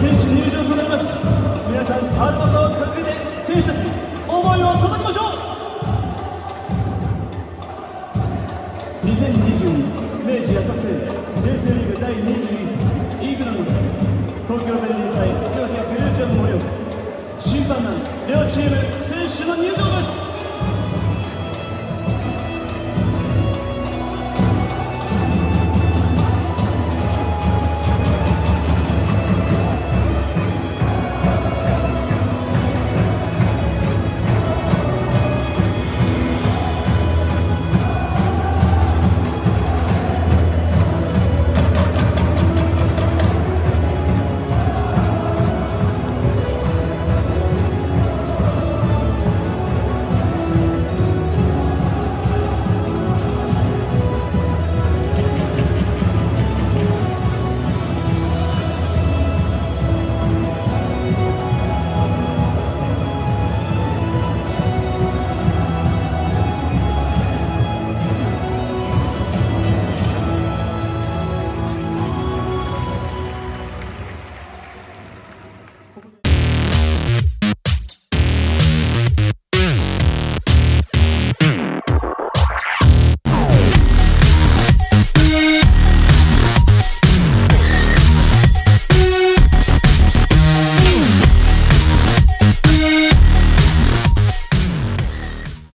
選手入場となります。皆さんカード旗を掲げて選手たちに思いを届けましょう。2022明治安田生命 J セリーグ第21節イーグランド東京ベルディ対岩手グルーチャン盛岡審判団両チーム選手の入場です。